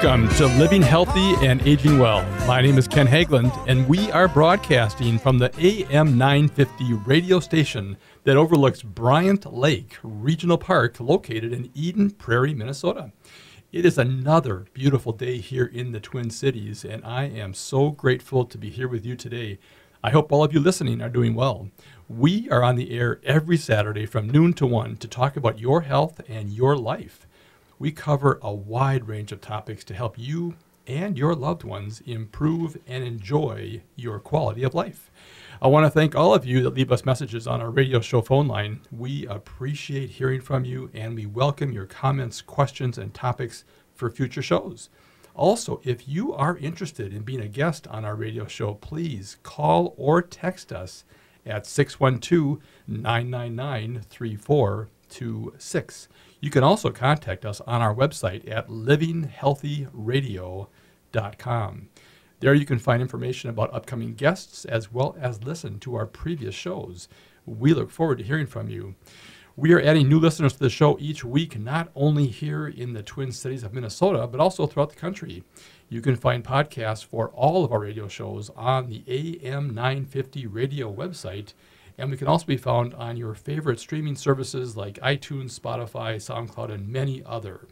Welcome to Living Healthy and Aging Well. My name is Ken Haglind, and we are broadcasting from the AM 950 radio station that overlooks Bryant Lake Regional Park, located in Eden Prairie, Minnesota. It is another beautiful day here in the Twin Cities, and I am so grateful to be here with you today. I hope all of you listening are doing well. We are on the air every Saturday from noon to 1 to talk about your health and your life we cover a wide range of topics to help you and your loved ones improve and enjoy your quality of life. I want to thank all of you that leave us messages on our radio show phone line. We appreciate hearing from you and we welcome your comments, questions, and topics for future shows. Also, if you are interested in being a guest on our radio show, please call or text us at 612 999 3426. You can also contact us on our website at livinghealthyradio.com. There you can find information about upcoming guests as well as listen to our previous shows. We look forward to hearing from you. We are adding new listeners to the show each week, not only here in the Twin Cities of Minnesota, but also throughout the country. You can find podcasts for all of our radio shows on the AM 950 radio website and we can also be found on your favorite streaming services like iTunes, Spotify, SoundCloud, and many other.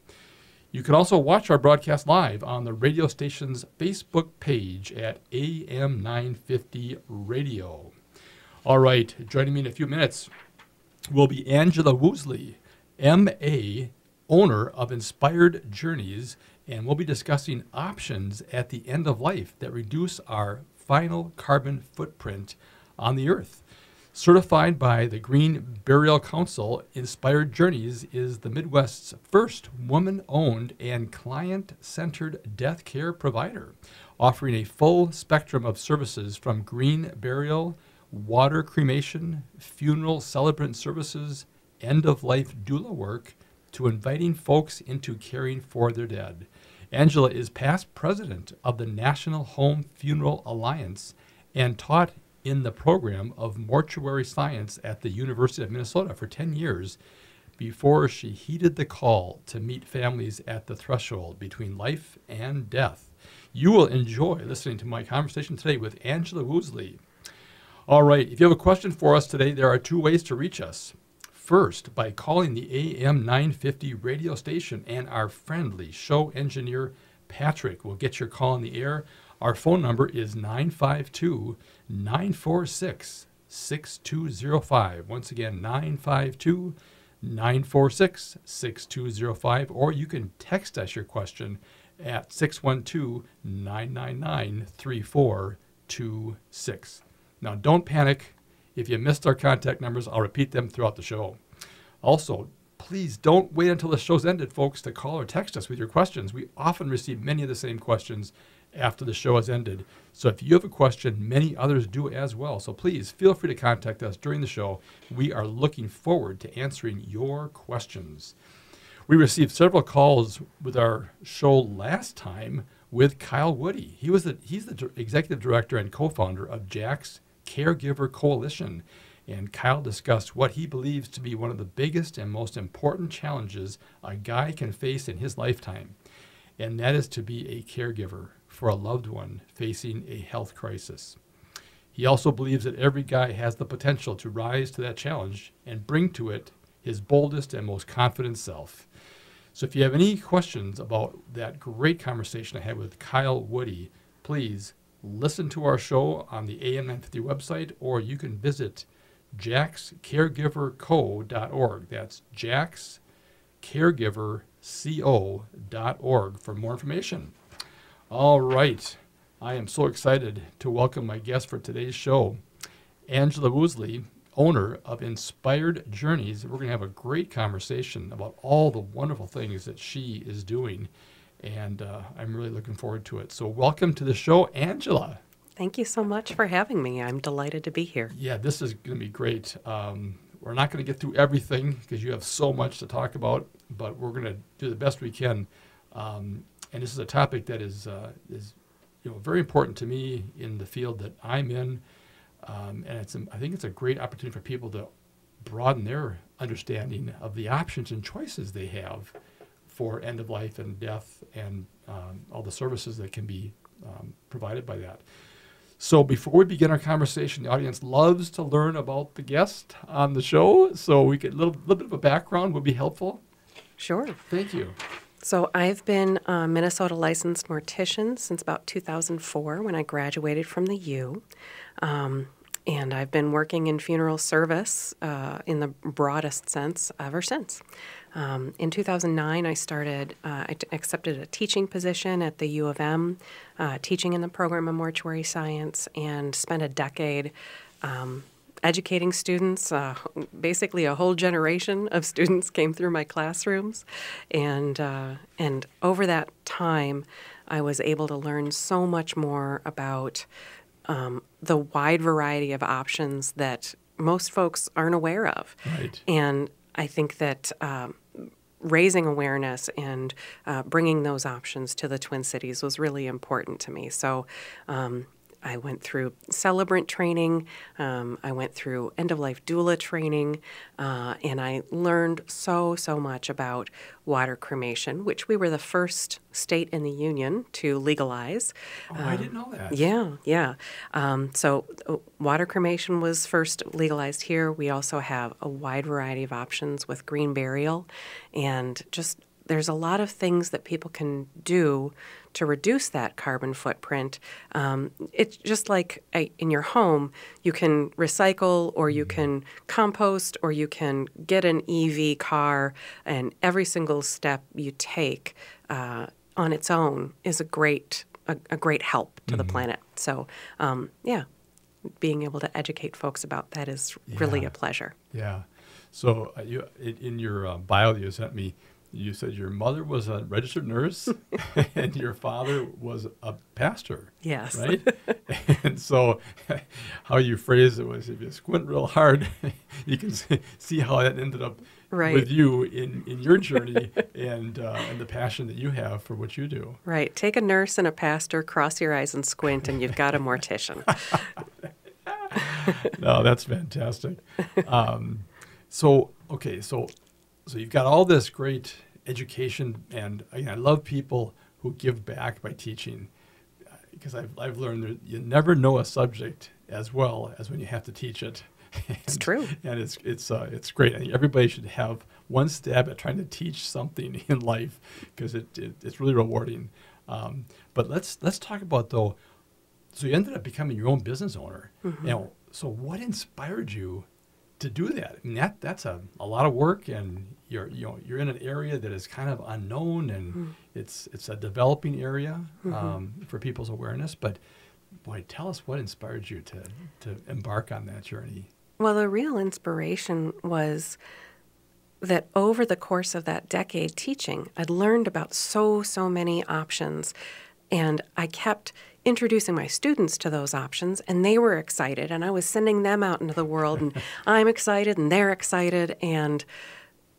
You can also watch our broadcast live on the radio station's Facebook page at AM 950 Radio. All right, joining me in a few minutes will be Angela Woosley, MA, owner of Inspired Journeys, and we'll be discussing options at the end of life that reduce our final carbon footprint on the earth. Certified by the Green Burial Council, Inspired Journeys is the Midwest's first woman owned and client centered death care provider, offering a full spectrum of services from green burial, water cremation, funeral celebrant services, end of life doula work, to inviting folks into caring for their dead. Angela is past president of the National Home Funeral Alliance and taught in the program of mortuary science at the University of Minnesota for 10 years before she heeded the call to meet families at the threshold between life and death. You will enjoy listening to my conversation today with Angela Woosley. All right, if you have a question for us today, there are two ways to reach us. First, by calling the AM 950 radio station, and our friendly show engineer, Patrick, will get your call on the air. Our phone number is 952 946 6205. Once again, 952 946 6205. Or you can text us your question at 612 999 3426. Now, don't panic. If you missed our contact numbers, I'll repeat them throughout the show. Also, please don't wait until the show's ended, folks, to call or text us with your questions. We often receive many of the same questions after the show has ended. So if you have a question, many others do as well. So please feel free to contact us during the show. We are looking forward to answering your questions. We received several calls with our show last time with Kyle Woody. He was the, he's the executive director and co-founder of Jack's Caregiver Coalition. And Kyle discussed what he believes to be one of the biggest and most important challenges a guy can face in his lifetime, and that is to be a caregiver for a loved one facing a health crisis. He also believes that every guy has the potential to rise to that challenge and bring to it his boldest and most confident self. So, if you have any questions about that great conversation I had with Kyle Woody, please listen to our show on the AM950 website, or you can visit jackscaregiverco.org. That's jackscaregiverco.org for more information. All right. I am so excited to welcome my guest for today's show, Angela Woosley, owner of Inspired Journeys. We're going to have a great conversation about all the wonderful things that she is doing, and uh, I'm really looking forward to it. So, welcome to the show, Angela. Thank you so much for having me. I'm delighted to be here. Yeah, this is going to be great. Um, we're not going to get through everything because you have so much to talk about, but we're going to do the best we can. Um, and this is a topic that is uh, is you know very important to me in the field that I'm in, um, and it's I think it's a great opportunity for people to broaden their understanding of the options and choices they have for end of life and death and um, all the services that can be um, provided by that. So before we begin our conversation, the audience loves to learn about the guest on the show. So we could a little, little bit of a background would be helpful. Sure. Thank you. So I've been a Minnesota licensed mortician since about 2004 when I graduated from the U. Um, and I've been working in funeral service uh, in the broadest sense ever since. Um, in 2009, I started, uh, I accepted a teaching position at the U of M, uh, teaching in the program of mortuary science, and spent a decade um, educating students. Uh, basically, a whole generation of students came through my classrooms, and uh, and over that time, I was able to learn so much more about um, the wide variety of options that most folks aren't aware of. Right. And I think that um, raising awareness and uh, bringing those options to the Twin Cities was really important to me. So um, I went through celebrant training, um, I went through end of life doula training, uh, and I learned so, so much about water cremation, which we were the first state in the union to legalize. Oh, I didn't know that. Yeah, yeah. Um, so uh, water cremation was first legalized here. We also have a wide variety of options with green burial, and just there's a lot of things that people can do to reduce that carbon footprint. Um, it's just like a, in your home, you can recycle or you can compost or you can get an EV car, and every single step you take uh, on its own is a great a, a great help to the planet. So um, yeah, being able to educate folks about that is really Yeah. a pleasure. Yeah. So uh, you in, in your uh, bio that you sent me, you said your mother was a registered nurse and your father was a pastor. Yes. Right. and so, how you phrased it was, if you squint real hard, you can see, how that ended up Right. with you in, in your journey and uh, and the passion that you have for what you do. Right. Take a nurse and a pastor, cross your eyes and squint, and you've got a mortician. no, that's fantastic. Um, so okay, so so you've got all this great education, and again, I love people who give back by teaching, because I've I've learned that you never know a subject as well as when you have to teach it. It's true. and it's it's uh, it's great. I think everybody should have one stab at trying to teach something in life because it, it it's really rewarding. Um, but let's let's talk about though. So you ended up becoming your own business owner. Mm-hmm. You know, so what inspired you to do that? I mean, that that's a, a lot of work, and you're you know you're in an area that is kind of unknown, and Mm-hmm. it's it's a developing area um, for people's awareness. But boy, tell us what inspired you to to embark on that journey. Well, the real inspiration was that over the course of that decade teaching, I'd learned about so, so many options. And I kept introducing my students to those options, and they were excited. And I was sending them out into the world, and I'm excited, and they're excited. And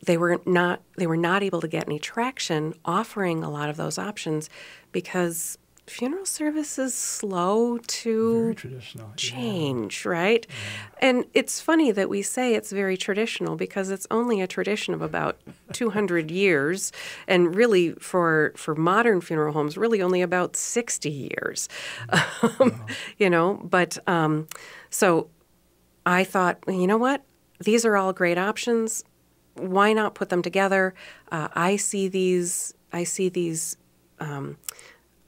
they were not they were not able to get any traction offering a lot of those options because funeral service is slow to traditional. yeah. change, right? And it's funny that we say it's very traditional because it's only a tradition of about 200 years, and really for for modern funeral homes, really only about 60 years. Um, you know, but um, so I thought, you know what? These are all great options. Why not put them together? Uh, I see these. I see these. Um,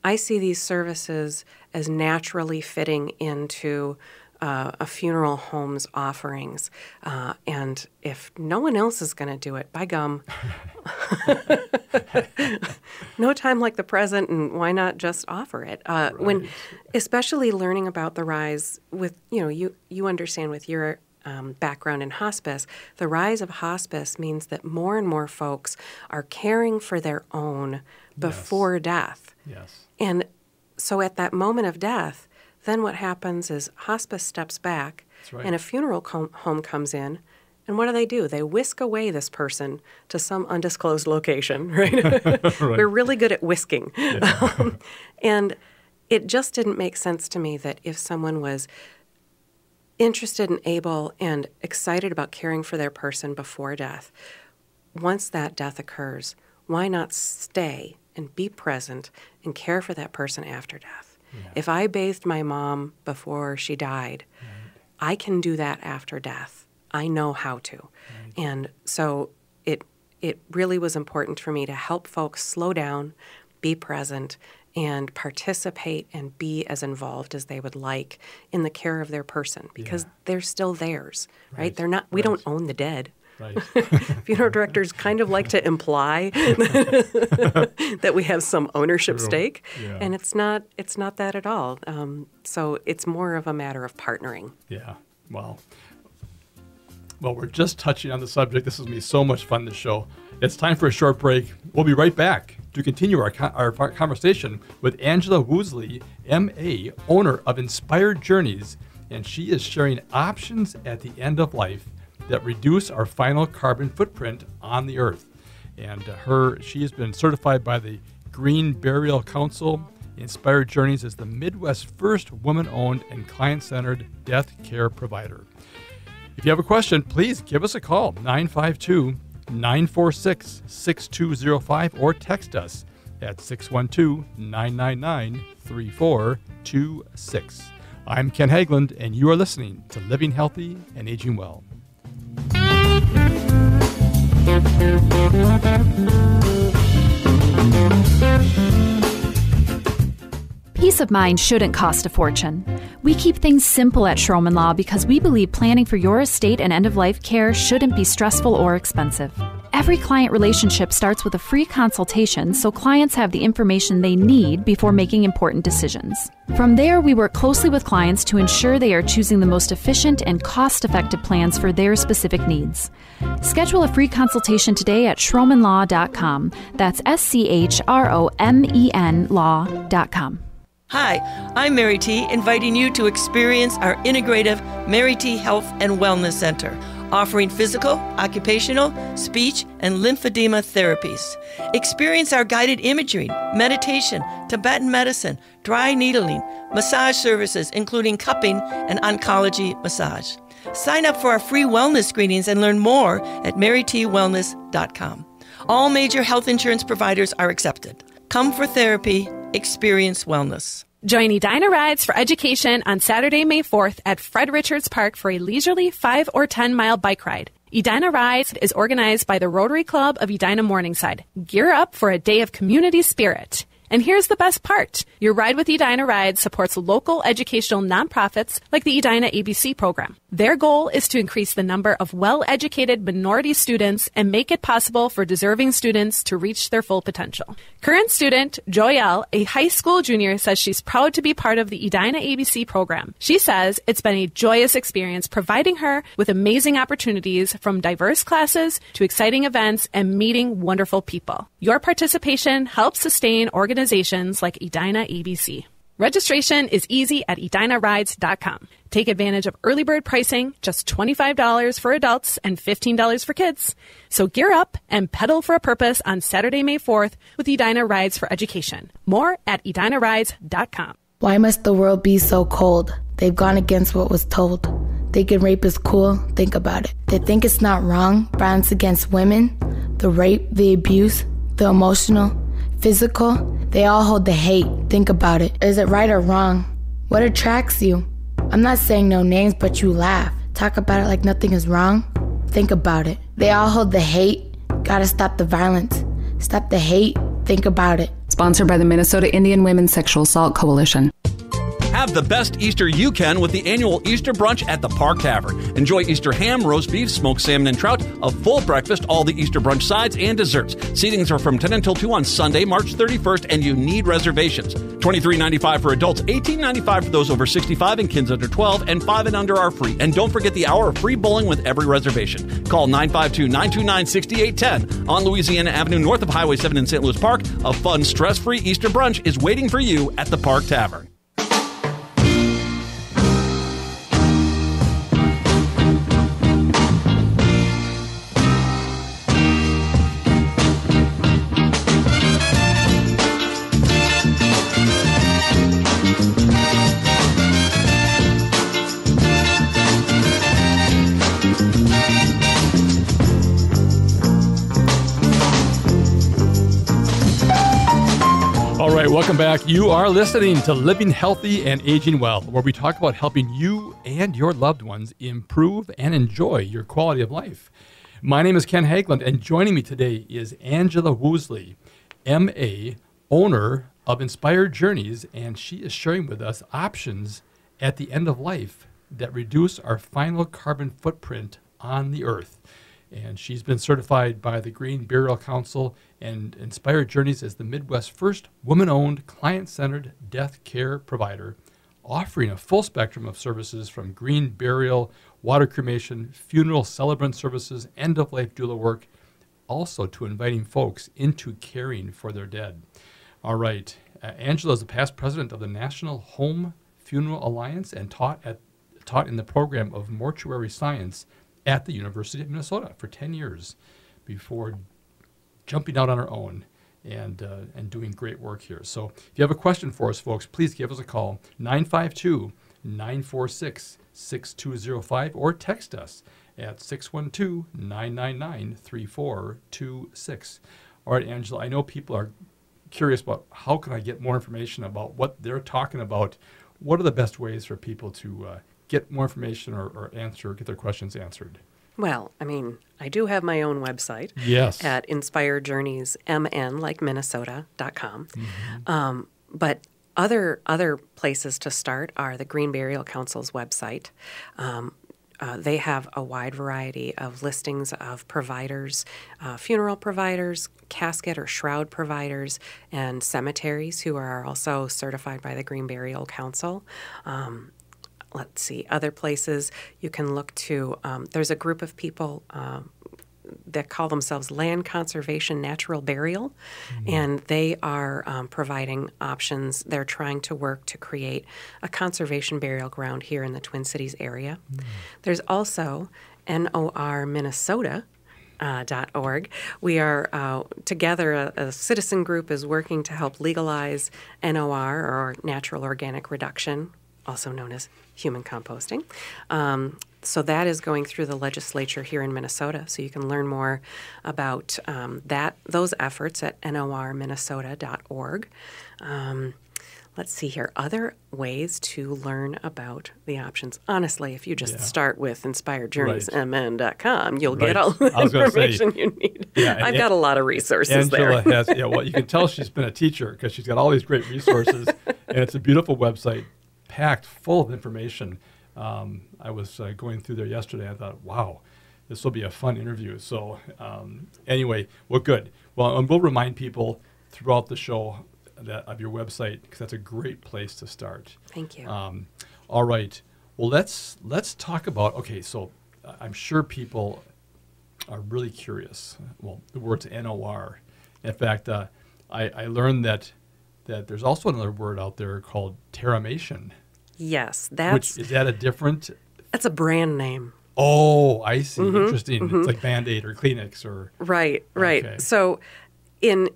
I see these services as naturally fitting into uh, a funeral home's offerings. Uh, and if no one else is going to do it, by gum, no time like the present, and why not just offer it? Uh, When, especially learning about the rise with you know you you understand with your um, background in hospice, the rise of hospice means that more and more folks are caring for their own before death. Yes. And so at that moment of death, then what happens is hospice steps back right. and a funeral com- home comes in. And what do they do? They whisk away this person to some undisclosed location, right? We're really good at whisking. Um, and it just didn't make sense to me that if someone was interested and able and excited about caring for their person before death, once that death occurs, why not stay and be present and care for that person after death? If I bathed my mom before she died, I can do that after death. I know how to. And so it it really was important for me to help folks slow down, be present, and participate and be as involved as they would like in the care of their person because Yeah. they're still theirs, right? Right, They're not we right. don't own the dead. Right. Funeral directors kind of like to imply that we have some ownership True. stake, Yeah. and it's not. It's not that at all. Um, so it's more of a matter of partnering. Yeah. Well, well, we're just touching on the subject. This is going to be so much fun, this show. It's time for a short break. We'll be right back to continue our, our conversation with Angela Woosley, MA, owner of Inspired Journeys, and she is sharing options at the end of life that reduce our final carbon footprint on the earth. And her, she has been certified by the Green Burial Council. Inspired Journeys is the Midwest's first woman-owned and client-centered death care provider. If you have a question, please give us a call 952 946 6205 or text us at 612 999 3426. I'm Ken Haglind, and you are listening to Living Healthy and Aging Well. Peace of mind shouldn't cost a fortune. We keep things simple at Schromen Law because we believe planning for your estate and end of life care shouldn't be stressful or expensive. Every client relationship starts with a free consultation so clients have the information they need before making important decisions. From there, we work closely with clients to ensure they are choosing the most efficient and cost effective plans for their specific needs. Schedule a free consultation today at schromenlaw.com. That's S C H R O M E N law.com. Hi, I'm Mary T, inviting you to experience our integrative Mary T Health and Wellness Center, offering physical, occupational, speech, and lymphedema therapies. Experience our guided imagery, meditation, Tibetan medicine, dry needling, massage services, including cupping and oncology massage. Sign up for our free wellness screenings and learn more at marytwellness.com. All major health insurance providers are accepted. Come for therapy, experience wellness. Join Edina Rides for Education on Saturday, May 4th at Fred Richards Park for a leisurely 5 or 10 mile bike ride. Edina Rides is organized by the Rotary Club of Edina Morningside. Gear up for a day of community spirit. And here's the best part. Your Ride with Edina Ride supports local educational nonprofits like the Edina ABC program. Their goal is to increase the number of well-educated minority students and make it possible for deserving students to reach their full potential. Current student Joyelle, a high school junior, says she's proud to be part of the Edina ABC program. She says it's been a joyous experience providing her with amazing opportunities from diverse classes to exciting events and meeting wonderful people. Your participation helps sustain organizations like Edina ABC. Registration is easy at edinarides.com. Take advantage of early bird pricing, just $25 for adults and $15 for kids. So gear up and pedal for a purpose on Saturday, May 4th with Edina Rides for Education. More at edinarides.com. Why must the world be so cold? They've gone against what was told. Thinking rape is cool, think about it. They think it's not wrong, violence against women, the rape, the abuse, the emotional, physical, they all hold the hate. Think about it. Is it right or wrong? What attracts you? I'm not saying no names, but you laugh. Talk about it like nothing is wrong. Think about it. They all hold the hate. Gotta stop the violence. Stop the hate. Think about it. Sponsored by the Minnesota Indian Women's Sexual Assault Coalition. Have the best Easter you can with the annual Easter brunch at the Park Tavern. Enjoy Easter ham, roast beef, smoked salmon, and trout, a full breakfast, all the Easter brunch sides, and desserts. Seatings are from 10 until 2 on Sunday, March 31st, and you need reservations. $23.95 for adults, $18.95 for those over 65 and kids under 12, and 5 and under are free. And don't forget the hour of free bowling with every reservation. Call 952 929 6810 on Louisiana Avenue, north of Highway 7 in St. Louis Park. A fun, stress free Easter brunch is waiting for you at the Park Tavern. Right, welcome back. You are listening to Living Healthy and Aging Well, where we talk about helping you and your loved ones improve and enjoy your quality of life. My name is Ken Haglind, and joining me today is Angela Woosley, MA, owner of Inspired Journeys, and she is sharing with us options at the end of life that reduce our final carbon footprint on the earth. And she's been certified by the Green Burial Council and Inspired Journeys as the Midwest's first woman owned, client centered death care provider, offering a full spectrum of services from green burial, water cremation, funeral celebrant services, end of life doula work, also to inviting folks into caring for their dead. All right. Uh, Angela is the past president of the National Home Funeral Alliance and taught at taught in the program of mortuary science at the University of Minnesota for 10 years before jumping out on her own and uh, and doing great work here. So if you have a question for us, folks, please give us a call 952 946 6205 or text us at 612 999 3426. All right, Angela, I know people are curious about how can I get more information about what they're talking about. What are the best ways for people to uh, get more information or, or answer, get their questions answered? Well, I mean, I do have my own website. Yes. At inspiredjourneysmn, like Minnesota.com. Mm-hmm. Um, but other other places to start are the Green Burial Council's website. Um, uh, they have a wide variety of listings of providers, uh, funeral providers, casket or shroud providers, and cemeteries who are also certified by the Green Burial Council. Um, let's see, other places you can look to. Um, there's a group of people. Um, that call themselves Land Conservation Natural Burial, mm-hmm. and they are um, providing options. They're trying to work to create a conservation burial ground here in the Twin Cities area. Mm-hmm. There's also NOR Minnesota. Uh, .org. We are uh, together, a, a, citizen group is working to help legalize NOR or natural organic reduction, also known as human composting. Um, so that is going through the legislature here in Minnesota. So you can learn more about um, that those efforts at norminnesota.org. Um, let's see here other ways to learn about the options honestly if you just yeah. start with inspiredjourneysmn.com you'll right. get all the information say, you need yeah, i've got a lot of resources angela there has yeah well you can tell she's been a teacher because she's got all these great resources and it's a beautiful website packed full of information um, I was uh, going through there yesterday. I thought, wow, this will be a fun interview. So um, anyway, well, good. Well, and we'll remind people throughout the show that of your website because that's a great place to start. Thank you. Um, all right. Well, let's let's talk about. Okay, so uh, I'm sure people are really curious. Well, the words NOR. In fact, uh, I, I learned that that there's also another word out there called terramation. Yes, that's. Which, is that a different? That's a brand name. Oh, I see. Mm-hmm, Interesting. Mm-hmm. It's like Band Aid or Kleenex or. Right, right. Okay. So, in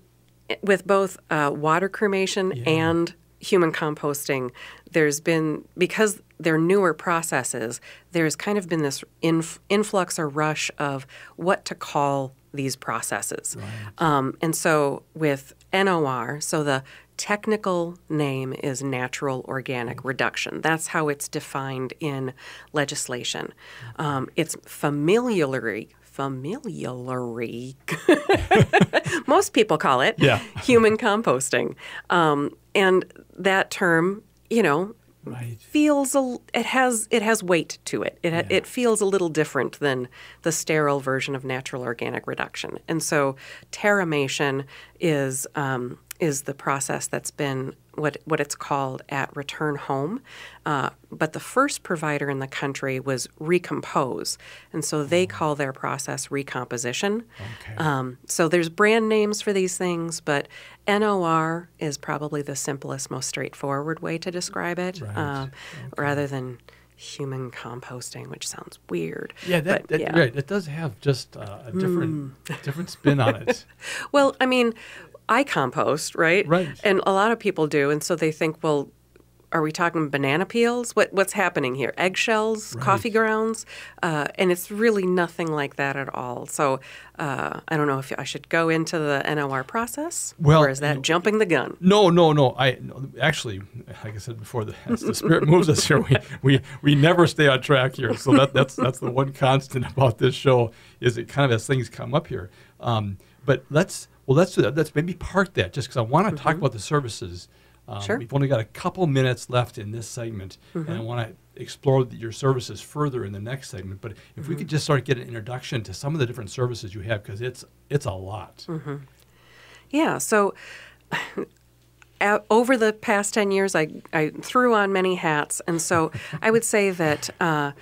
with both uh, water cremation yeah. and human composting, there's been because they're newer processes. There's kind of been this inf- influx or rush of what to call these processes, right. um, and so with NOR, so the technical name is natural organic reduction. That's how it's defined in legislation. Um, it's familiarly familiarly most people call it yeah. human composting um, and that term you know right. feels a, it has it has weight to it it, yeah. it feels a little different than the sterile version of natural organic reduction and so terramation is um, is the process that's been what what it's called at Return Home. Uh, but the first provider in the country was Recompose, and so they oh. call their process recomposition. Okay. Um, so there's brand names for these things, but NOR is probably the simplest, most straightforward way to describe it, right. uh, okay. rather than human composting, which sounds weird. Yeah, that, but, that yeah. right. It does have just uh, a different mm. different spin on it. well, I mean, I compost, right? Right. And a lot of people do, and so they think, well, are we talking banana peels? What what's happening here? Eggshells, coffee grounds, uh, and it's really nothing like that at all. So uh, I don't know if I should go into the NOR process, Well, or is that you- jumping the gun? No, no, no. I no, actually, like I said before, the, as the spirit moves us here, we, we we never stay on track here. So that that's that's the one constant about this show is it kind of as things come up here. Um, but let's well let's let's maybe park that just because I want to talk about the services. Um, Sure. We've only got a couple minutes left in this segment, and I want to explore your services further in the next segment. But if we could just start get an introduction to some of the different services you have, because it's it's a lot. Yeah. So uh, over the past 10 years, I, I threw on many hats. And so I would say that uh,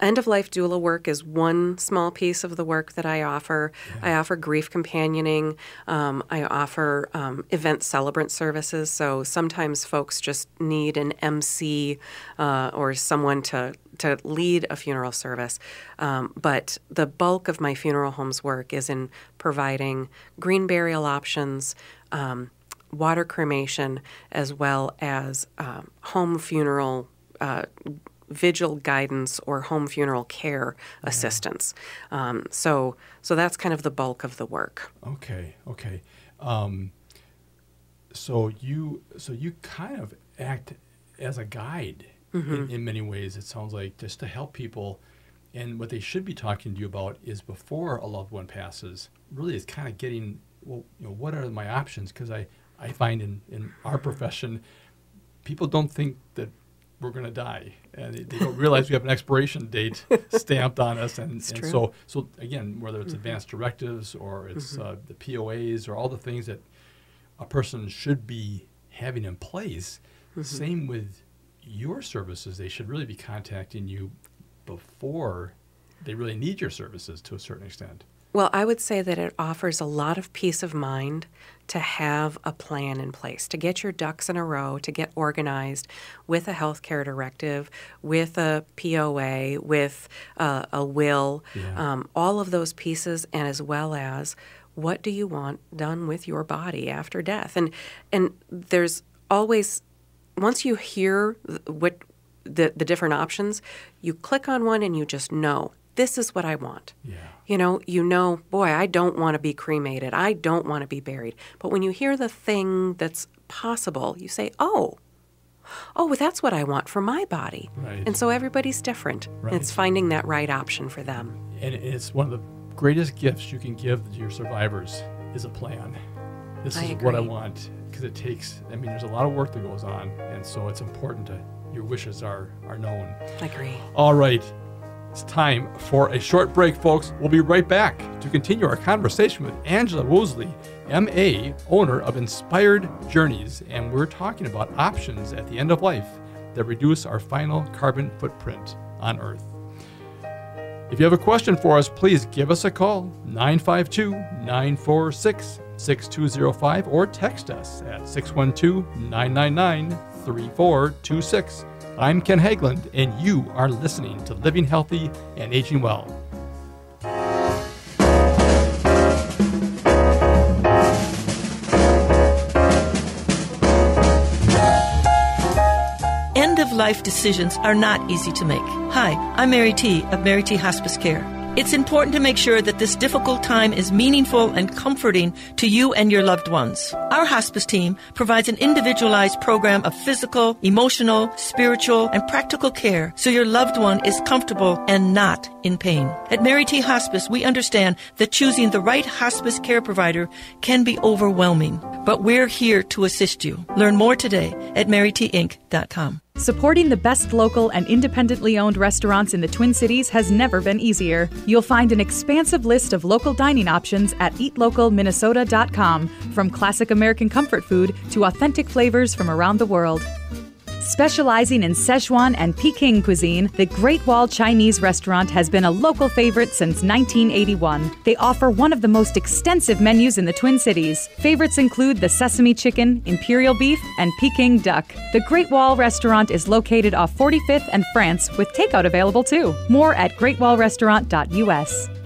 end of life doula work is one small piece of the work that I offer. I offer grief companioning, um, I offer um, event celebrant services. So sometimes folks just need an MC uh, or someone to to lead a funeral service. Um, but the bulk of my funeral homes work is in providing green burial options, um, water cremation, as well as um, home funeral. Uh, vigil guidance or home funeral care assistance. Um, so, so that's kind of the bulk of the work. Okay, okay. Um, so you so you kind of act as a guide in, in many ways. It sounds like just to help people, and what they should be talking to you about is before a loved one passes. Really, is kind of getting well. You know, what are my options? Because I I find in in our profession, people don't think that we're going to die, and they, they don't realize we have an expiration date stamped on us. And, and so, so again, whether it's mm-hmm. advanced directives or it's mm-hmm. uh, the POAs or all the things that a person should be having in place, mm-hmm. same with your services. They should really be contacting you before they really need your services to a certain extent. Well, I would say that it offers a lot of peace of mind to have a plan in place, to get your ducks in a row, to get organized with a healthcare directive, with a POA, with uh, a will, Yeah. um, all of those pieces, and as well as what do you want done with your body after death? And and there's always once you hear what the the different options, you click on one and you just know this is what I want. Yeah. You know, you know, boy, I don't want to be cremated. I don't want to be buried. But when you hear the thing that's possible, you say, "Oh, oh, well, that's what I want for my body." Right. And so everybody's different. Right. And it's finding that right option for them. And it's one of the greatest gifts you can give to your survivors is a plan. This I is what I want because it takes. I mean, there's a lot of work that goes on, and so it's important to your wishes are are known. I agree. All right. It's time for a short break, folks. We'll be right back to continue our conversation with Angela Woosley, MA, owner of Inspired Journeys, and we're talking about options at the end of life that reduce our final carbon footprint on Earth. If you have a question for us, please give us a call 952 946 6205 or text us at 612 999 3426. I'm Ken Haglind, and you are listening to Living Healthy and Aging Well. End of life decisions are not easy to make. Hi, I'm Mary T. of Mary T. Hospice Care. It's important to make sure that this difficult time is meaningful and comforting to you and your loved ones. Our hospice team provides an individualized program of physical, emotional, spiritual, and practical care so your loved one is comfortable and not in pain. At Mary T. Hospice, we understand that choosing the right hospice care provider can be overwhelming, but we're here to assist you. Learn more today at marytinc.com. Supporting the best local and independently owned restaurants in the Twin Cities has never been easier. You'll find an expansive list of local dining options at eatlocalminnesota.com, from classic American comfort food to authentic flavors from around the world. Specializing in Szechuan and Peking cuisine, the Great Wall Chinese restaurant has been a local favorite since 1981. They offer one of the most extensive menus in the Twin Cities. Favorites include the sesame chicken, imperial beef, and Peking duck. The Great Wall restaurant is located off 45th and France with takeout available too. More at greatwallrestaurant.us.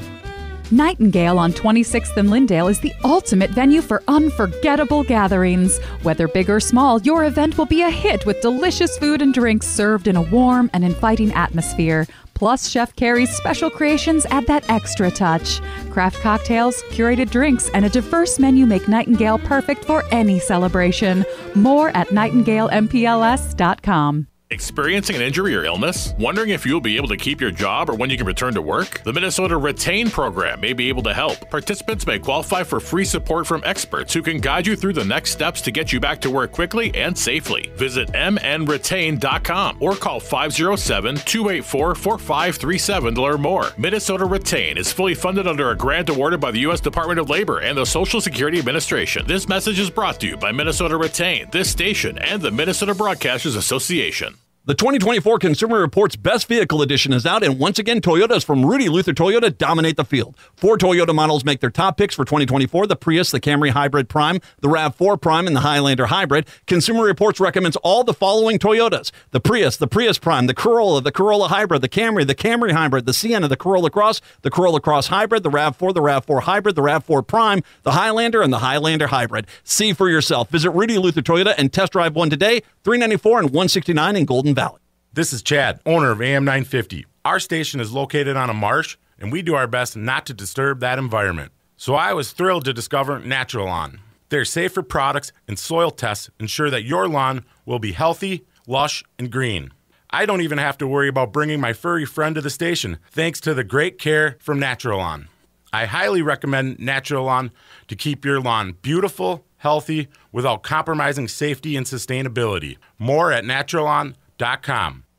Nightingale on 26th and Lyndale is the ultimate venue for unforgettable gatherings. Whether big or small, your event will be a hit with delicious food and drinks served in a warm and inviting atmosphere. Plus, Chef Carrie's special creations add that extra touch. Craft cocktails, curated drinks, and a diverse menu make Nightingale perfect for any celebration. More at nightingalempls.com. Experiencing an injury or illness? Wondering if you'll be able to keep your job or when you can return to work? The Minnesota Retain program may be able to help. Participants may qualify for free support from experts who can guide you through the next steps to get you back to work quickly and safely. Visit mnretain.com or call 507 284 4537 to learn more. Minnesota Retain is fully funded under a grant awarded by the U.S. Department of Labor and the Social Security Administration. This message is brought to you by Minnesota Retain, this station, and the Minnesota Broadcasters Association. The 2024 Consumer Reports Best Vehicle Edition is out, and once again, Toyotas from Rudy Luther Toyota dominate the field. Four Toyota models make their top picks for 2024 the Prius, the Camry Hybrid Prime, the RAV4 Prime, and the Highlander Hybrid. Consumer Reports recommends all the following Toyotas the Prius, the Prius Prime, the Corolla, the Corolla Hybrid, the Camry, the Camry Hybrid, the Sienna, the Corolla Cross, the Corolla Cross Hybrid, the RAV4, the RAV4 Hybrid, the RAV4 Prime, the Highlander, and the Highlander Hybrid. See for yourself. Visit Rudy Luther Toyota and test drive one today, 394 and 169 in Golden Valley. This is Chad, owner of AM 950. Our station is located on a marsh, and we do our best not to disturb that environment. So I was thrilled to discover Natural Lawn. Their safer products and soil tests ensure that your lawn will be healthy, lush, and green. I don't even have to worry about bringing my furry friend to the station thanks to the great care from Natural Lawn. I highly recommend Natural Lawn to keep your lawn beautiful, healthy, without compromising safety and sustainability. More at naturalawn.com.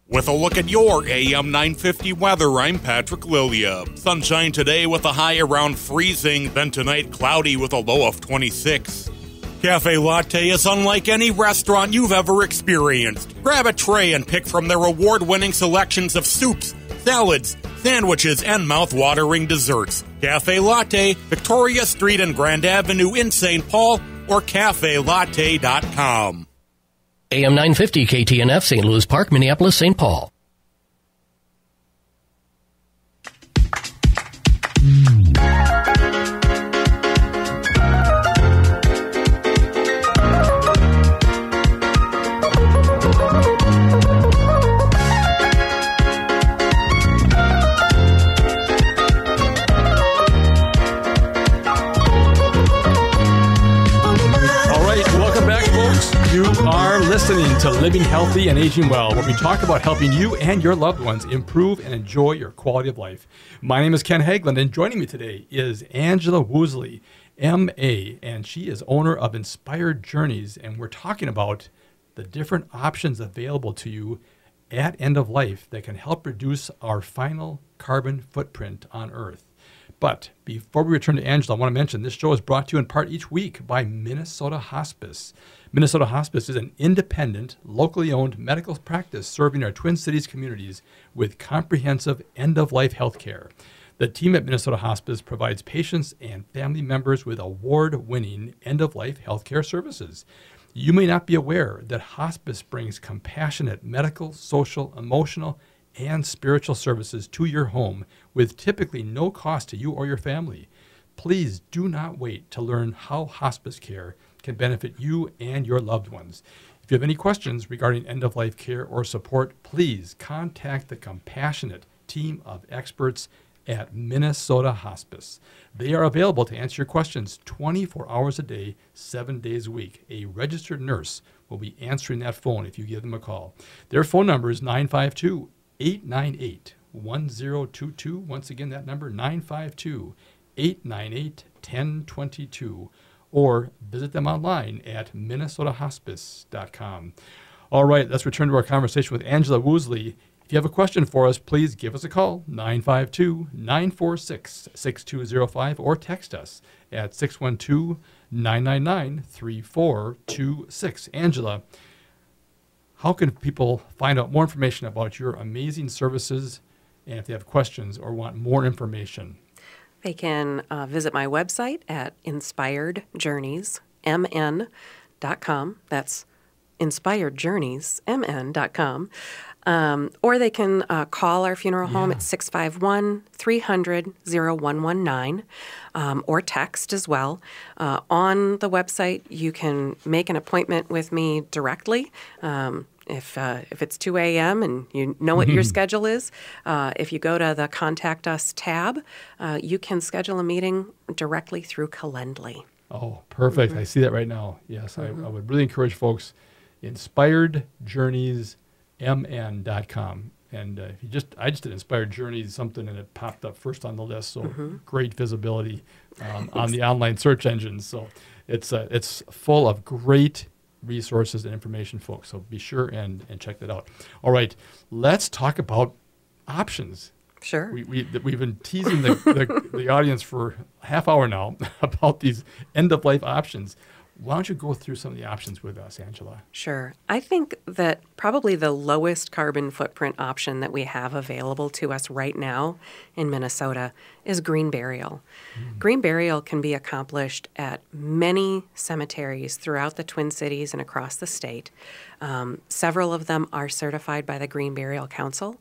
With a look at your AM 950 weather, I'm Patrick Lilia. Sunshine today with a high around freezing, then tonight cloudy with a low of 26. Cafe Latte is unlike any restaurant you've ever experienced. Grab a tray and pick from their award winning selections of soups, salads, sandwiches, and mouth-watering desserts. Cafe Latte, Victoria Street and Grand Avenue in St. Paul, or cafelatte.com. AM 950 KTNF, St. Louis Park, Minneapolis, St. Paul. You to Living Healthy and Aging Well, where we talk about helping you and your loved ones improve and enjoy your quality of life. My name is Ken Haglind, and joining me today is Angela Woosley, MA, and she is owner of Inspired Journeys, and we're talking about the different options available to you at end of life that can help reduce our final carbon footprint on Earth. But before we return to Angela, I want to mention this show is brought to you in part each week by Minnesota Hospice. Minnesota Hospice is an independent, locally owned medical practice serving our Twin Cities communities with comprehensive end of life health care. The team at Minnesota Hospice provides patients and family members with award winning end of life healthcare services. You may not be aware that hospice brings compassionate medical, social, emotional, and spiritual services to your home with typically no cost to you or your family. Please do not wait to learn how hospice care can benefit you and your loved ones. If you have any questions regarding end of life care or support, please contact the compassionate team of experts at Minnesota Hospice. They are available to answer your questions 24 hours a day, seven days a week. A registered nurse will be answering that phone if you give them a call. Their phone number is 952 898 1022. Once again, that number 952 898 1022 or visit them online at minnesotahospice.com. All right, let's return to our conversation with Angela Woosley. If you have a question for us, please give us a call, 952 946 6205, or text us at 612 999 3426. Angela, how can people find out more information about your amazing services and if they have questions or want more information? They can uh, visit my website at inspiredjourneysmn.com. That's inspiredjourneysmn.com. Um, or they can uh, call our funeral home at 651 300 0119 um, or text as well. Uh, on the website, you can make an appointment with me directly. Um, if, uh, if it's 2 a.m. and you know what your Mhm. schedule is, uh, if you go to the Contact Us tab, uh, you can schedule a meeting directly through Calendly. Oh, perfect. I see that right now. Yes, I, I would really encourage folks, inspiredjourneysmn.com. And uh, if you just, I just did Inspired Journeys something and it popped up first on the list. So Mhm. great visibility um, on the online search engines. So it's, uh, it's full of great resources and information, folks. So be sure and, and check that out. All right, let's talk about options. Sure. We, we, we've been teasing the, the, the audience for half hour now about these end of life options. Why don't you go through some of the options with us, Angela? Sure. I think that probably the lowest carbon footprint option that we have available to us right now in Minnesota is green burial. Green burial can be accomplished at many cemeteries throughout the Twin Cities and across the state. Um, several of them are certified by the Green Burial Council.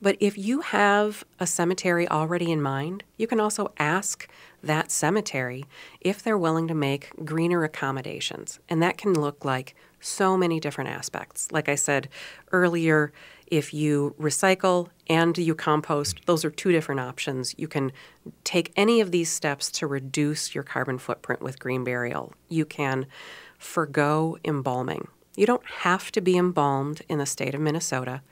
But if you have a cemetery already in mind, you can also ask that cemetery if they're willing to make greener accommodations. And that can look like so many different aspects. Like I said earlier, if you recycle and you compost, those are two different options. You can take any of these steps to reduce your carbon footprint with green burial. You can forego embalming. You don't have to be embalmed in the state of Minnesota.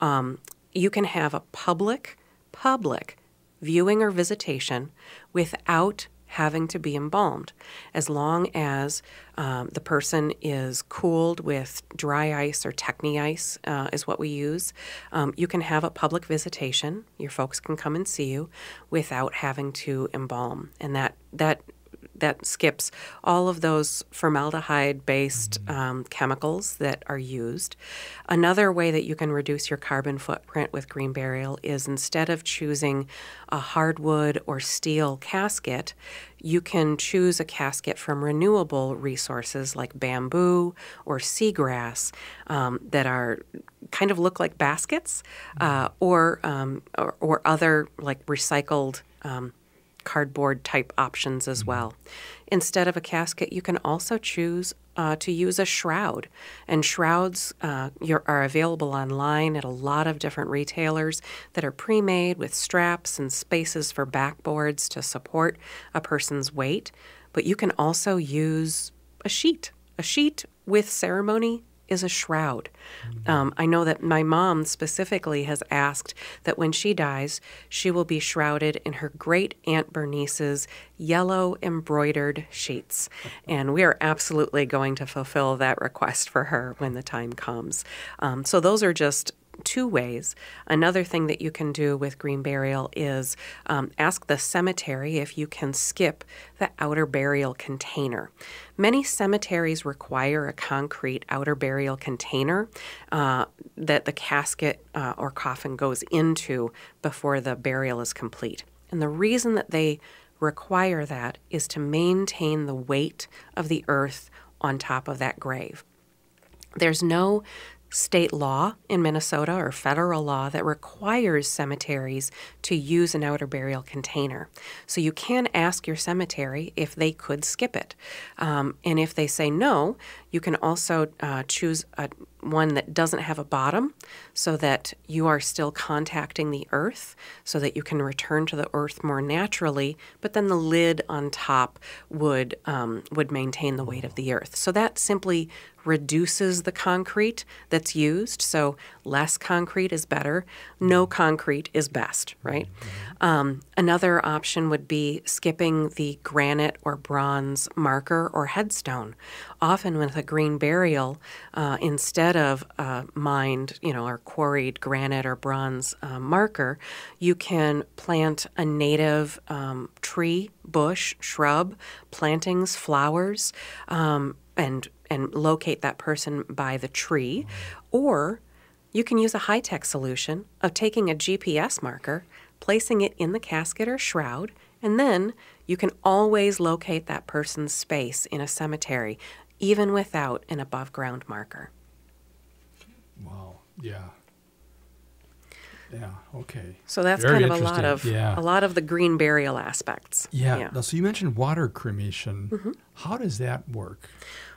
Um, you can have a public, public viewing or visitation without having to be embalmed, as long as um, the person is cooled with dry ice or Techni ice, uh, is what we use. Um, you can have a public visitation. Your folks can come and see you without having to embalm, and that that that skips all of those formaldehyde based um, chemicals that are used. Another way that you can reduce your carbon footprint with green burial is instead of choosing a hardwood or steel casket, you can choose a casket from renewable resources like bamboo or seagrass um, that are kind of look like baskets uh, or, um, or, or other like recycled. Um, cardboard type options as well. Instead of a casket, you can also choose uh, to use a shroud. And shrouds uh, you're, are available online at a lot of different retailers that are pre made with straps and spaces for backboards to support a person's weight. But you can also use a sheet. A sheet with ceremony is a shroud. Um, I know that my mom specifically has asked that when she dies, she will be shrouded in her great Aunt Bernice's yellow embroidered sheets. And we are absolutely going to fulfill that request for her when the time comes. Um, so, those are just two ways. Another thing that you can do with green burial is um, ask the cemetery if you can skip the outer burial container. Many cemeteries require a concrete outer burial container uh, that the casket uh, or coffin goes into before the burial is complete. And the reason that they require that is to maintain the weight of the earth on top of that grave. There's no state law in Minnesota or federal law that requires cemeteries to use an outer burial container. So you can ask your cemetery if they could skip it. Um, and if they say no, you can also uh, choose a, one that doesn't have a bottom so that you are still contacting the earth so that you can return to the earth more naturally, but then the lid on top would, um, would maintain the weight of the earth. So that simply reduces the concrete that's used. So less concrete is better. No concrete is best, right? Um, another option would be skipping the granite or bronze marker or headstone. Often with a green burial, uh, instead of uh, mined, you know, or quarried granite or bronze uh, marker, you can plant a native um, tree, bush, shrub, plantings, flowers, um, and and locate that person by the tree, or you can use a high tech solution of taking a GPS marker, placing it in the casket or shroud, and then you can always locate that person's space in a cemetery, even without an above ground marker. Wow. Yeah. Yeah. Okay. So that's Very kind of a lot of yeah. a lot of the green burial aspects. Yeah. Now, so you mentioned water cremation. Mhm. How does that work?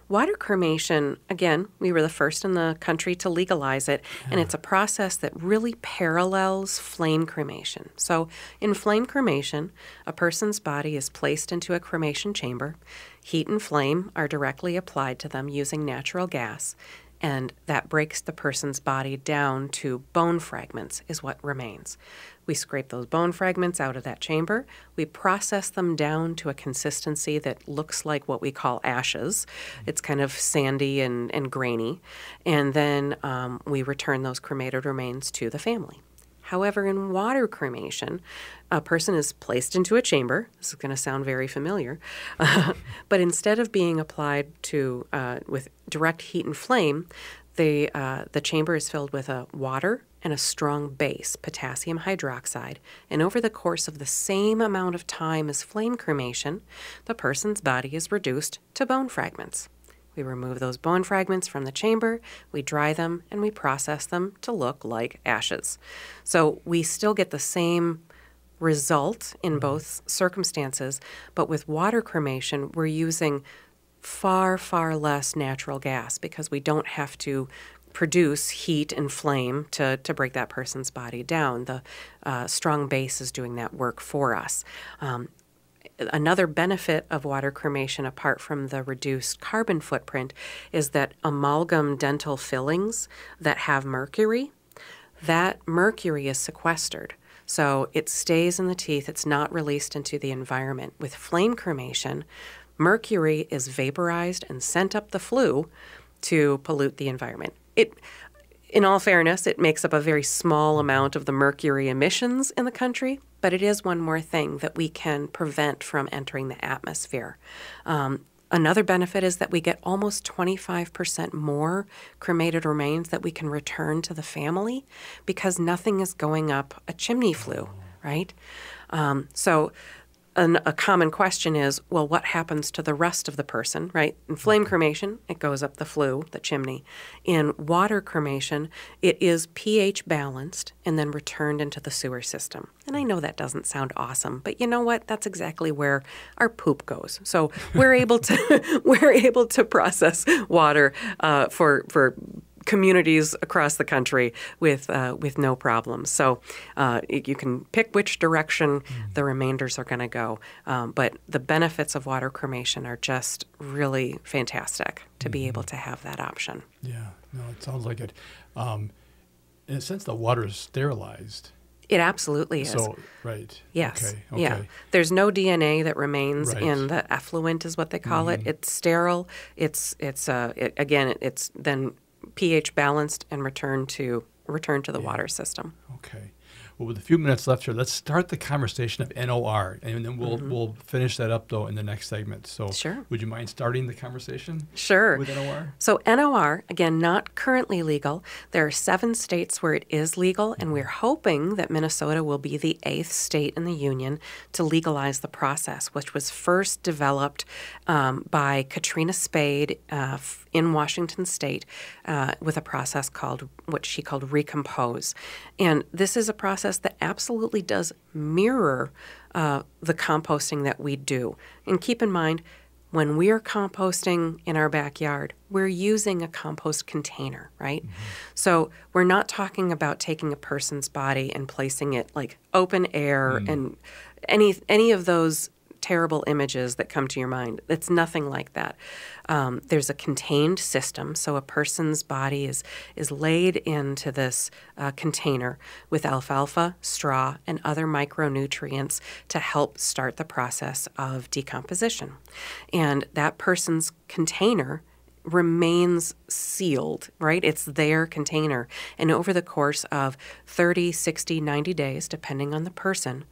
Water cremation, again, we were the first in the country to legalize it, and it's a process that really parallels flame cremation. So, in flame cremation, a person's body is placed into a cremation chamber. Heat and flame are directly applied to them using natural gas, and that breaks the person's body down to bone fragments, is what remains. We scrape those bone fragments out of that chamber. We process them down to a consistency that looks like what we call ashes. It's kind of sandy and, and grainy. And then um, we return those cremated remains to the family. However, in water cremation, a person is placed into a chamber. This is going to sound very familiar, but instead of being applied to uh, with direct heat and flame, the uh, the chamber is filled with a water and a strong base, potassium hydroxide. And over the course of the same amount of time as flame cremation, the person's body is reduced to bone fragments. We remove those bone fragments from the chamber, we dry them, and we process them to look like ashes. So we still get the same result in both circumstances, but with water cremation, we're using far, far less natural gas because we don't have to produce heat and flame to, to break that person's body down. The uh, strong base is doing that work for us. Um, another benefit of water cremation, apart from the reduced carbon footprint, is that amalgam dental fillings that have mercury, that mercury is sequestered. So it stays in the teeth, it's not released into the environment. With flame cremation, mercury is vaporized and sent up the flue to pollute the environment. It in all fairness, it makes up a very small amount of the mercury emissions in the country, but it is one more thing that we can prevent from entering the atmosphere. Um, another benefit is that we get almost 25% more cremated remains that we can return to the family because nothing is going up a chimney flue, right? Um, so, an, a common question is well, what happens to the rest of the person, right? In flame cremation, it goes up the flue, the chimney. In water cremation, it is pH balanced and then returned into the sewer system. And I know that doesn't sound awesome, but you know what? That's exactly where our poop goes. So we're able to we're able to process water uh, for for communities across the country with uh, with no problems. So uh, you can pick which direction the remainders are going to go. Um, but the benefits of water cremation are just really fantastic to be able to have that option. Yeah, no, it sounds like it. Um, in a sense, the water is sterilized. It absolutely is. So, right. Yes. Okay. okay. Yeah. There's no DNA that remains Right. in the effluent, is what they call Mhm. it. It's sterile. It's it's uh it, again it's then pH balanced and returned to returned to the water system. Okay. Well, with a few minutes left here, let's start the conversation of NOR, and then we'll Mhm. we'll finish that up though in the next segment. So, Sure. would you mind starting the conversation? Sure. With NOR. So NOR, again, not currently legal. There are seven states where it is legal, and we're hoping that Minnesota will be the eighth state in the union to legalize the process, which was first developed um, by Katrina Spade uh, in Washington State uh, with a process called what she called Recompose. And this is a process that absolutely does mirror uh, the composting that we do. And keep in mind, when we are composting in our backyard, we're using a compost container, right? So we're not talking about taking a person's body and placing it like open air and any any of those terrible images that come to your mind. It's nothing like that. Um, there's a contained system, so a person's body is is laid into this uh, container with alfalfa, straw, and other micronutrients to help start the process of decomposition. And that person's container remains sealed, right? It's their container. And over the course of 30, 60, 90 days, depending on the person,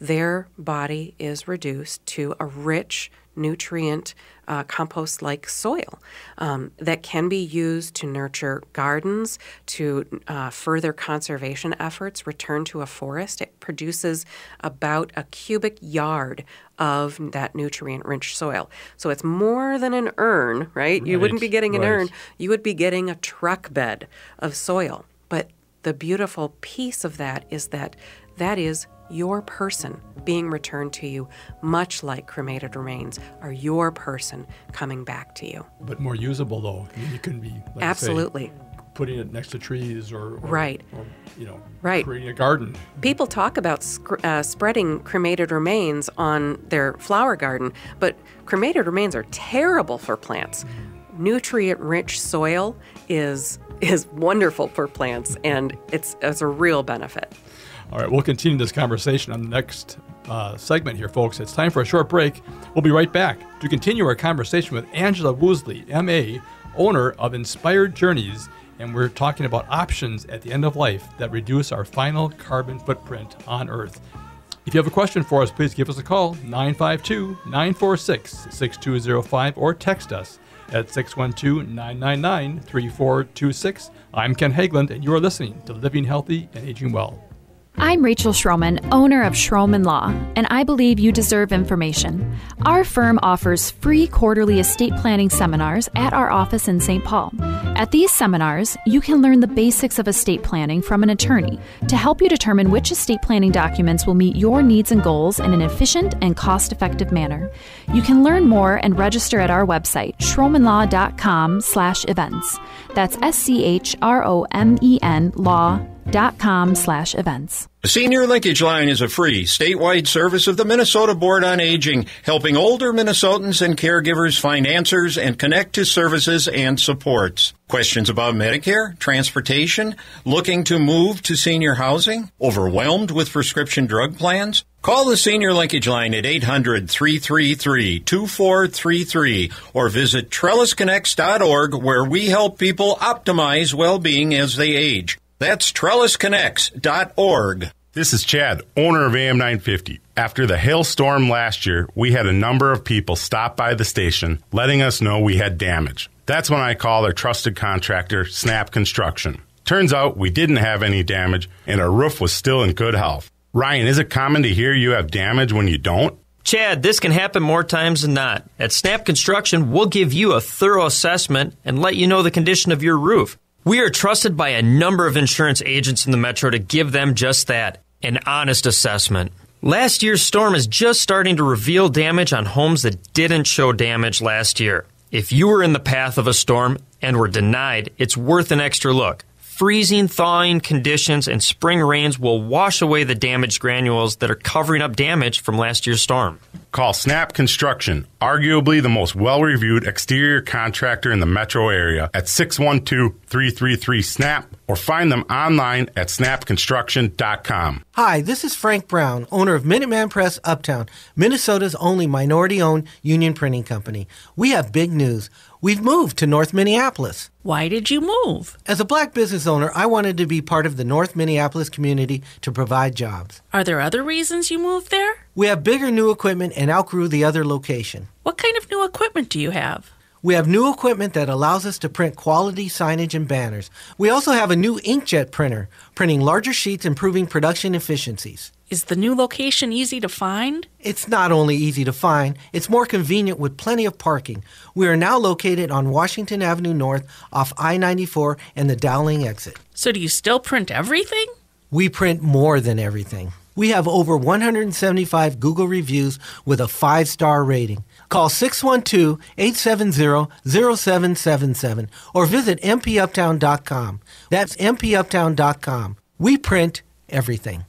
their body is reduced to a rich, nutrient, uh, compost like soil um, that can be used to nurture gardens, to uh, further conservation efforts, return to a forest. It produces about a cubic yard of that nutrient rich soil. So it's more than an urn, right? You wouldn't be getting an right. urn, you would be getting a truck bed of soil. But the beautiful piece of that is that that is your person being returned to you, much like cremated remains are your person coming back to you. But more usable, though. You can be like say, Absolutely. putting it next to trees or, or Right. or, you know, Right. creating a garden. People talk about uh, spreading cremated remains on their flower garden, but cremated remains are terrible for plants. Nutrient-rich soil is is wonderful for plants, and it's it's a real benefit. All right, we'll continue this conversation on the next uh, segment here, folks. It's time for a short break. We'll be right back to continue our conversation with Angela Woosley, MA, owner of Inspired Journeys, and we're talking about options at the end of life that reduce our final carbon footprint on Earth. If you have a question for us, please give us a call, 952 946 6205, or text us at 612 999 3426. I'm Ken Haglind, and you are listening to Living Healthy and Aging Well. I'm Rachel Schromen, owner of Schromen Law, and I believe you deserve information. Our firm offers free quarterly estate planning seminars at our office in St. Paul. At these seminars, you can learn the basics of estate planning from an attorney to help you determine which estate planning documents will meet your needs and goals in an efficient and cost effective manner. You can learn more and register at our website, schromanlaw.com slash events. That's S-C-H-R-O-M-E-N law.com slash events. The Senior Linkage Line is a free statewide service of the Minnesota Board on Aging, helping older Minnesotans and caregivers find answers and connect to services and supports. Questions about Medicare, transportation, looking to move to senior housing, overwhelmed with prescription drug plans? Call the Senior Linkage Line at 800 333 2433 or visit trellisconnects.org where we help people optimize well being as they age. That's trellisconnects.org. This is Chad, owner of AM 950. After the hailstorm last year, we had a number of people stop by the station letting us know we had damage. That's when I called our trusted contractor, Snap Construction. Turns out we didn't have any damage and our roof was still in good health. Ryan, is it common to hear you have damage when you don't? Chad, this can happen more times than not. At Snap Construction, we'll give you a thorough assessment and let you know the condition of your roof. We are trusted by a number of insurance agents in the metro to give them just that an honest assessment. Last year's storm is just starting to reveal damage on homes that didn't show damage last year. If you were in the path of a storm and were denied, it's worth an extra look. Freezing, thawing conditions and spring rains will wash away the damaged granules that are covering up damage from last year's storm. Call Snap Construction, arguably the most well reviewed exterior contractor in the metro area, at 612 333 SNAP or find them online at snapconstruction.com. Hi, this is Frank Brown, owner of Minuteman Press Uptown, Minnesota's only minority owned union printing company. We have big news. We've moved to North Minneapolis. Why did you move? As a black business owner, I wanted to be part of the North Minneapolis community to provide jobs. Are there other reasons you moved there? We have bigger new equipment and outgrew the other location. What kind of new equipment do you have? We have new equipment that allows us to print quality signage and banners. We also have a new inkjet printer, printing larger sheets, improving production efficiencies. Is the new location easy to find? It's not only easy to find, it's more convenient with plenty of parking. We are now located on Washington Avenue North off I 94 and the Dowling exit. So do you still print everything? We print more than everything. We have over 175 Google reviews with a five star rating. Call 612 870 0777 or visit mpuptown.com. That's mpuptown.com. We print everything.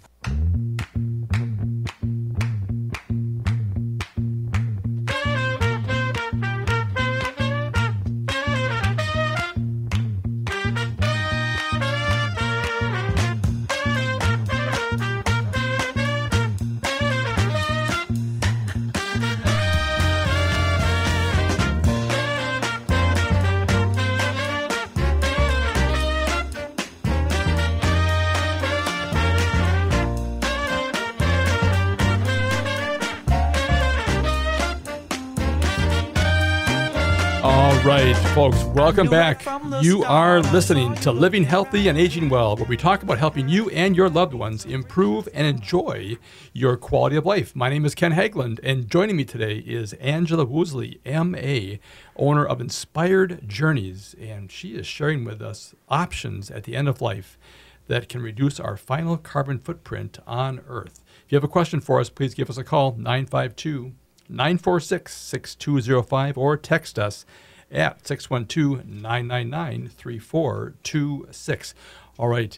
Right, folks, welcome back. You are listening to Living Healthy and Aging Well, where we talk about helping you and your loved ones improve and enjoy your quality of life. My name is Ken Haglind, and joining me today is Angela Woosley, MA, owner of Inspired Journeys, and she is sharing with us options at the end of life that can reduce our final carbon footprint on Earth. If you have a question for us, please give us a call 952 946 6205 or text us at 612 999 3426. All right,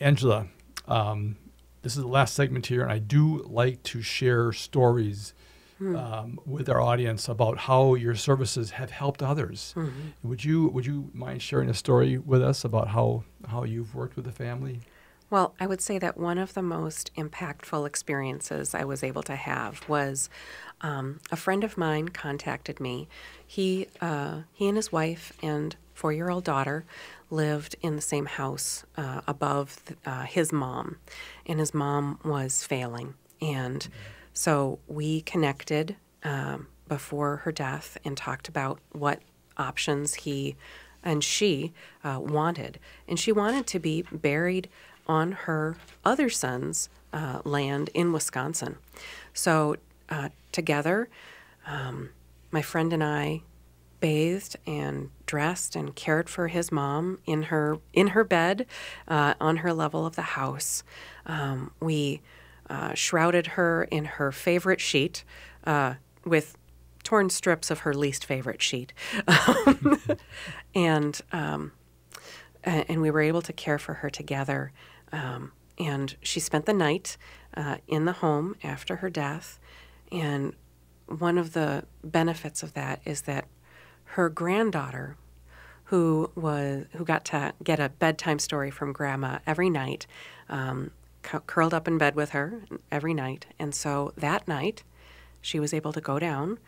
Angela, um, this is the last segment here, and I do like to share stories Hmm. um, with our audience about how your services have helped others. Mhm. Would you Would you mind sharing a story with us about how how you've worked with the family? Well, I would say that one of the most impactful experiences I was able to have was um, a friend of mine contacted me. He uh, he and his wife and four year old daughter lived in the same house uh, above th- uh, his mom, and his mom was failing. And so we connected um, before her death and talked about what options he and she uh, wanted. And she wanted to be buried on her other son's uh, land in Wisconsin. So uh, together, um, my friend and I bathed and dressed and cared for his mom in her in her bed uh, on her level of the house. Um, we uh, shrouded her in her favorite sheet uh, with torn strips of her least favorite sheet, and um, and we were able to care for her together. Um, and she spent the night uh, in the home after her death. And one of the benefits of that is that her granddaughter, who was who got to get a bedtime story from grandma every night, um, cu- curled up in bed with her every night. And so that night, she was able to go down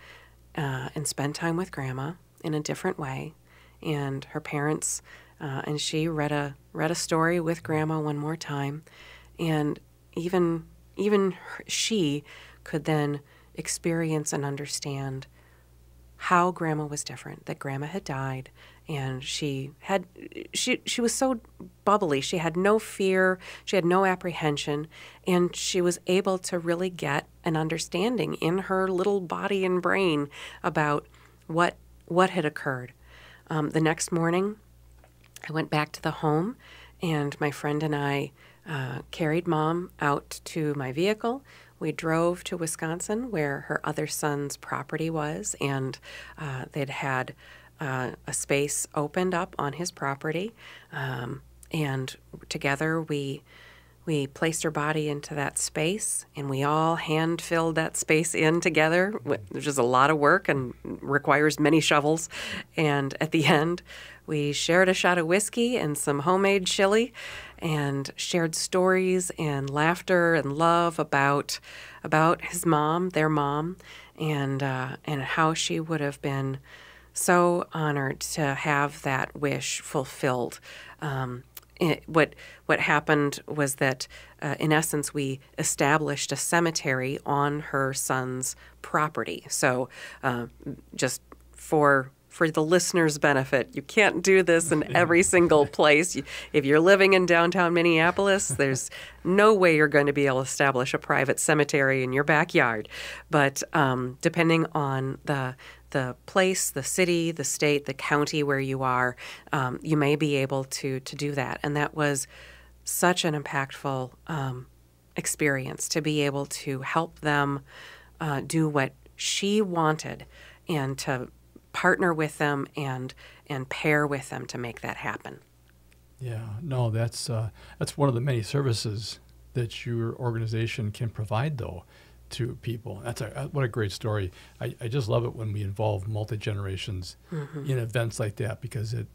uh, and spend time with grandma in a different way. And her parents uh, and she read a read a story with grandma one more time, and even even she could then experience and understand how grandma was different that grandma had died and she had she she was so bubbly. She had no fear. She had no apprehension. And she was able to really get an understanding in her little body and brain about what what had occurred. Um, the next morning I went back to the home, and my friend and I uh, carried mom out to my vehicle. We drove to Wisconsin, where her other son's property was, and uh, they'd had uh, a space opened up on his property. Um, and together we we placed her body into that space, and we all hand filled that space in together, which is a lot of work and requires many shovels. And at the end, we shared a shot of whiskey and some homemade chili, and shared stories and laughter and love about about his mom, their mom, and uh, and how she would have been so honored to have that wish fulfilled. Um, it, what what happened was that, uh, in essence, we established a cemetery on her son's property. So, uh, just for for the listeners' benefit, you can't do this in every single place. You, if you're living in downtown Minneapolis, there's no way you're going to be able to establish a private cemetery in your backyard. But um, depending on the the place, the city, the state, the county where you are, um, you may be able to to do that. And that was such an impactful um, experience to be able to help them uh, do what she wanted and to partner with them and and pair with them to make that happen. Yeah, no, that's uh, that's one of the many services that your organization can provide, though, to people. That's a uh, what a great story. I, I just love it when we involve multi generations Mhm. in events like that because it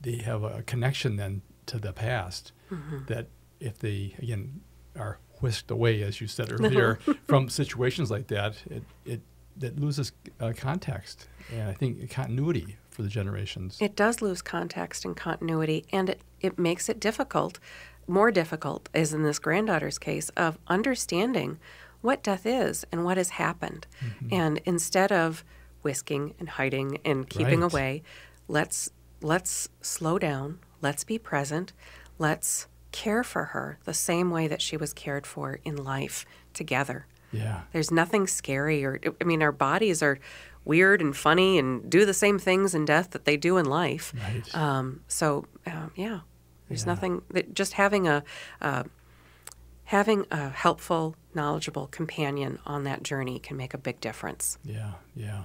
they have a connection then to the past Mhm. that if they again are whisked away, as you said earlier, from situations like that, it it that loses uh, context and I think continuity for the generations. It does lose context and continuity, and it, it makes it difficult, more difficult, as in this granddaughter's case, of understanding what death is and what has happened. And instead of whisking and hiding and keeping Right. away, let's let's slow down, let's be present, let's care for her the same way that she was cared for in life together. Yeah. There's nothing scary or I mean our bodies are weird and funny and do the same things in death that they do in life. Right. Um, so um, yeah, There's Yeah. nothing that just having a uh, having a helpful, knowledgeable companion on that journey can make a big difference. Yeah, yeah,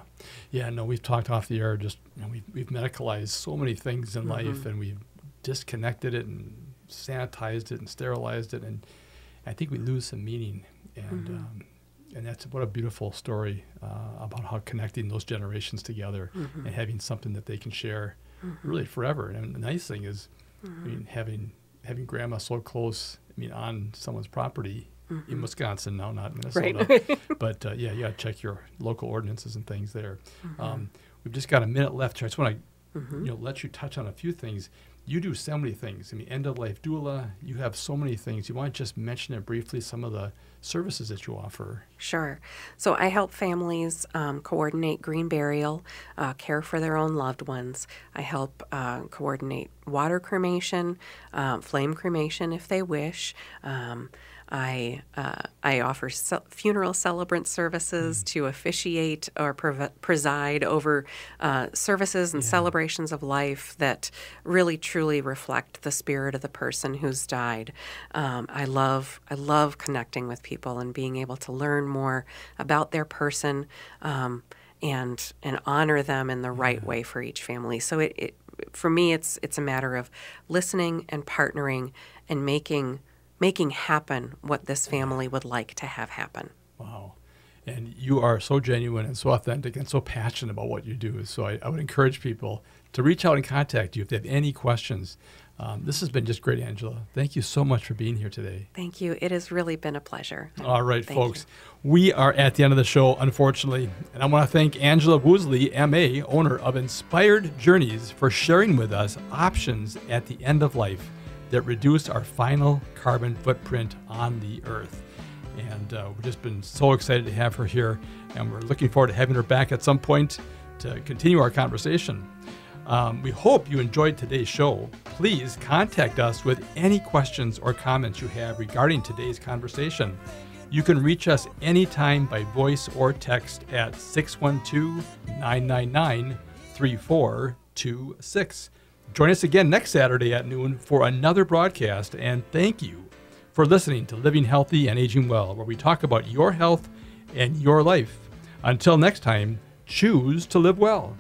yeah. No, we've talked off the air. Just you know, we've we've medicalized so many things in life, Mhm. and we've disconnected it and sanitized it and sterilized it, and I think we lose some meaning. And Mhm. um, and that's what a beautiful story uh, about how connecting those generations together Mhm. and having something that they can share Mhm. really forever. And the nice thing is, I Mhm. mean, having having grandma so close. I mean, on someone's property in Mhm. Wisconsin now, not Right. Minnesota. but uh, yeah, you got to check your local ordinances and things there. Mhm. Um, we've just got a minute left here. I just want to you know let you touch on a few things. You do so many things. I mean, end of life doula. You have so many things. You want to just mention it briefly? Some of the services that you offer. Sure. So I help families um, coordinate green burial, uh, care for their own loved ones. I help uh, coordinate water cremation, um, flame cremation if they wish. Um, I uh, I offer ce- funeral celebrant services to officiate or prov- preside over uh, services and celebrations of life that really truly reflect the spirit of the person who's died. Um, I love I love connecting with people and being able to learn more about their person um, and and honor them in the right way for each family. So it, it for me it's it's a matter of listening and partnering and making making happen what this family would like to have happen. Wow. And you are so genuine and so authentic and so passionate about what you do. So I, I would encourage people to reach out and contact you if they have any questions. Um, this has been just great, Angela. Thank you so much for being here today. Thank you. It has really been a pleasure. All right, Thank folks. We are at the end of the show, unfortunately. And I want to thank Angela Woosley, MA, owner of Inspired Journeys, for sharing with us options at the end of life that reduce our final carbon footprint on the earth. And uh, we've just been so excited to have her here. And we're looking forward to having her back at some point to continue our conversation. Um, we hope you enjoyed today's show. Please contact us with any questions or comments you have regarding today's conversation. You can reach us anytime by voice or text at 612 999 3426. Join us again next Saturday at noon for another broadcast, and thank you for listening to Living Healthy and Aging Well, where we talk about your health and your life. Until next time, choose to live well.